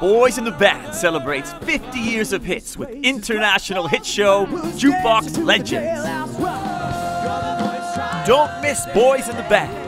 Boys in the Band celebrates 50 years of hits with international hit show Jukebox Legends. Don't miss Boys in the Band